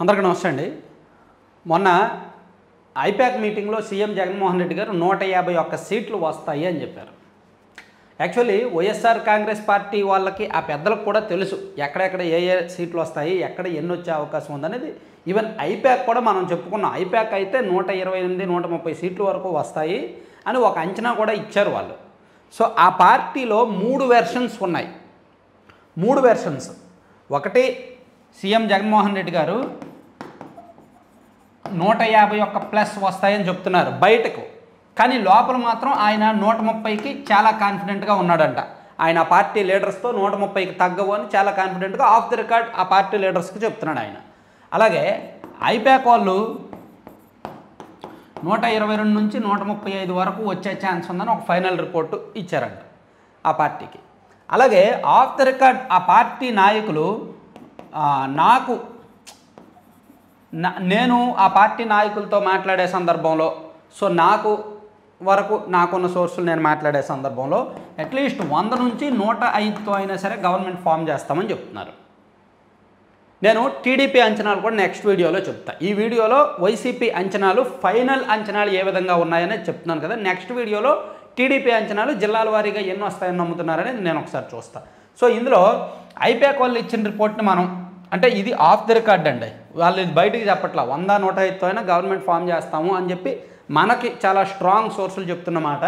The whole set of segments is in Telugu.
అందరికీ నమస్తే అండి. మొన్న ఐపాక్ మీటింగ్లో సీఎం జగన్మోహన్ రెడ్డి గారు నూట యాభై ఒక్క సీట్లు వస్తాయి అని చెప్పారు. యాక్చువల్లీ వైఎస్ఆర్ కాంగ్రెస్ పార్టీ వాళ్ళకి ఆ పెద్దలకు కూడా తెలుసు ఎక్కడెక్కడ ఏ ఏ సీట్లు వస్తాయి ఎక్కడ ఎన్ని వచ్చే అవకాశం ఉందనేది ఈవెన్ ఐపాక్ కూడా మనం చెప్పుకున్నాం. ఐపాక్ అయితే నూట ఇరవై ఎనిమిది నూట ముప్పై సీట్ల వరకు వస్తాయి అని ఒక అంచనా కూడా ఇచ్చారు వాళ్ళు. సో ఆ పార్టీలో మూడు వెర్షన్స్ ఉన్నాయి. మూడు వెర్షన్స్. ఒకటి సీఎం జగన్మోహన్ రెడ్డి గారు నూట యాభై ఒక్క ప్లస్ వస్తాయని చెప్తున్నారు బయటకు. కానీ లోపల మాత్రం ఆయన నూట ముప్పైకి చాలా కాన్ఫిడెంట్గా ఉన్నాడంట. ఆయన ఆ పార్టీ లీడర్స్తో నూట ముప్పైకి తగ్గవు అని చాలా కాన్ఫిడెంట్గా ఆఫ్ ది రికార్డ్ ఆ పార్టీ లీడర్స్కి చెప్తున్నాడు ఆయన. అలాగే ఐపాక్ వాళ్ళు నూట ఇరవై రెండు నుంచి నూట ముప్పై ఐదు వరకు వచ్చే ఛాన్స్ ఉందని ఒక ఫైనల్ రిపోర్టు ఇచ్చారంట ఆ పార్టీకి. అలాగే ఆఫ్ ద రికార్డ్ ఆ పార్టీ నాయకులు నాకు నేను ఆ పార్టీ నాయకులతో మాట్లాడే సందర్భంలో సో నాకు వరకు నాకున్న సోర్సులు నేను మాట్లాడే సందర్భంలో అట్లీస్ట్ వంద నుంచి నూట ఐదుతో అయినా సరే గవర్నమెంట్ ఫామ్ చేస్తామని చెప్తున్నారు. నేను టీడీపీ అంచనాలు కూడా నెక్స్ట్ వీడియోలో చెప్తా. ఈ వీడియోలో వైసీపీ అంచనాలు ఫైనల్ అంచనాలు ఏ విధంగా ఉన్నాయని చెప్తున్నాను కదా. నెక్స్ట్ వీడియోలో టీడీపీ అంచనాలు జిల్లాల వారీగా ఎన్ని వస్తాయని నమ్ముతున్నారని నేను ఒకసారి చూస్తాను సో ఇందులో ఐపాక్ వాళ్ళు ఇచ్చిన రిపోర్ట్ని మనం అంటే ఇది ఆఫ్ ది రికార్డ్ అండి. వాళ్ళు ఇది బయటికి చెప్పట్లా. వంద నూట ఐదుతో అయినా గవర్నమెంట్ ఫామ్ చేస్తాము అని చెప్పి మనకి చాలా స్ట్రాంగ్ సోర్సులు చెప్తున్నమాట.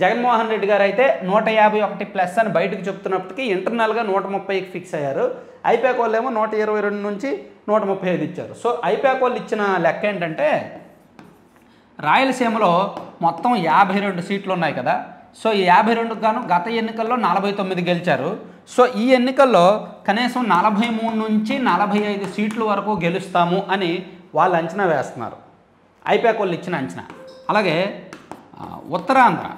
జగన్మోహన్ రెడ్డి గారు అయితే నూట యాభై ఒకటి ప్లస్ అని బయటకు చెప్తున్నప్పటికీ ఇంటర్నల్గా నూట ముప్పైకి ఫిక్స్ అయ్యారు. ఐపాక్ వాళ్ళు ఏమో నూట ఇరవై రెండు నుంచి నూట ముప్పై ఐదు ఇచ్చారు. సో ఐపాక్ వాళ్ళు ఇచ్చిన లెక్క ఏంటంటే రాయలసీమలో మొత్తం యాభై రెండు సీట్లు ఉన్నాయి కదా. సో ఈ యాభై రెండుకు గాను గత ఎన్నికల్లో నలభై తొమ్మిది గెలిచారు. సో ఈ ఎన్నికల్లో కనీసం నలభై మూడు నుంచి నలభై ఐదు సీట్ల వరకు గెలుస్తాము అని వాళ్ళు అంచనా వేస్తున్నారు. ఐపాక్ వాళ్ళు ఇచ్చిన అంచనా. అలాగే ఉత్తరాంధ్ర.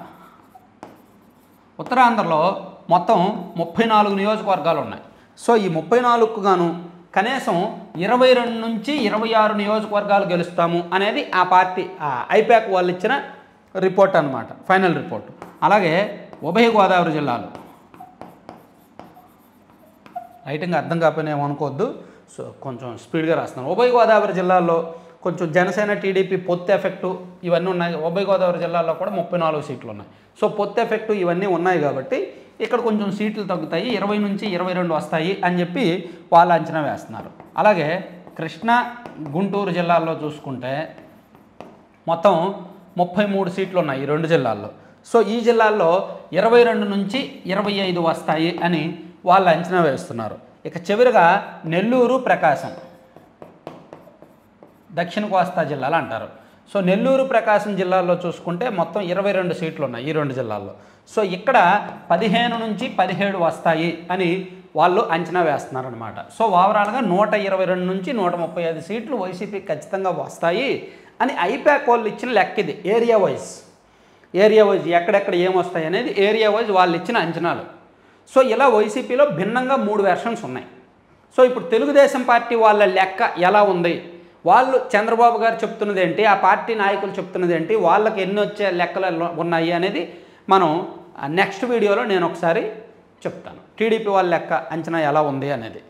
ఉత్తరాంధ్రలో మొత్తం ముప్పై నాలుగు నియోజకవర్గాలు ఉన్నాయి. సో ఈ ముప్పై నాలుగుకు గాను కనీసం ఇరవై రెండు నుంచి ఇరవై ఆరు నియోజకవర్గాలు గెలుస్తాము అనేది ఆ పార్టీ ఐపాక్ వాళ్ళు ఇచ్చిన రిపోర్ట్ అనమాట ఫైనల్ రిపోర్ట్. అలాగే ఉభయ గోదావరి జిల్లాలు. రైటింగ్ అర్థం కాకపోయినా ఏమనుకోవద్దు. సో కొంచెం స్పీడ్గా రాస్తున్నాను. ఉభయ గోదావరి జిల్లాల్లో కొంచెం జనసేన టీడీపీ పొత్తు ఎఫెక్టు ఇవన్నీ ఉన్నాయి. ఉభయ గోదావరి జిల్లాలో కూడా ముప్పై నాలుగు సీట్లు ఉన్నాయి. సో పొత్తు ఎఫెక్టు ఇవన్నీ ఉన్నాయి కాబట్టి ఇక్కడ కొంచెం సీట్లు తగ్గుతాయి. ఇరవై నుంచి ఇరవై రెండు వస్తాయి అని చెప్పి వాళ్ళు అంచనా వేస్తున్నారు. అలాగే కృష్ణా గుంటూరు జిల్లాల్లో చూసుకుంటే మొత్తం ముప్పై మూడు సీట్లు ఉన్నాయి ఈ రెండు జిల్లాల్లో. సో ఈ జిల్లాల్లో ఇరవై రెండు నుంచి ఇరవై ఐదు వస్తాయి అని వాళ్ళు అంచనా వేస్తున్నారు. ఇక చివరిగా నెల్లూరు ప్రకాశం. దక్షిణ కోస్తా జిల్లాలు అంటారు. సో నెల్లూరు ప్రకాశం జిల్లాల్లో చూసుకుంటే మొత్తం ఇరవై రెండు సీట్లు ఉన్నాయి ఈ రెండు జిల్లాల్లో. సో ఇక్కడ పదిహేను నుంచి పదిహేడు వస్తాయి అని వాళ్ళు అంచనా వేస్తున్నారనమాట సో ఓవరాల్గా నూట ఇరవై రెండు నుంచి నూట ముప్పై ఐదు సీట్లు వైసీపీ ఖచ్చితంగా వస్తాయి అని ఐపాక్ వాళ్ళు ఇచ్చిన లెక్క ఇది ఏరియా వైజ్. ఏరియా వైజ్ ఎక్కడెక్కడ ఏమొస్తాయి అనేది ఏరియా వైజ్ వాళ్ళు ఇచ్చిన అంచనాలు. సో ఇలా వైసీపీలో భిన్నంగా మూడు వెర్షన్స్ ఉన్నాయి. సో ఇప్పుడు తెలుగుదేశం పార్టీ వాళ్ళ లెక్క ఎలా ఉంది? వాళ్ళు చంద్రబాబు గారు చెప్తున్నది ఏంటి? ఆ పార్టీ నాయకులు చెప్తున్నది ఏంటి? వాళ్ళకి ఎన్ని వచ్చే లెక్కలు ఉన్నాయి అనేది మనం నెక్స్ట్ వీడియోలో నేను ఒకసారి చెప్తాను. టీడీపీ వాళ్ళ లెక్క అంచనా ఎలా ఉంది అనేది.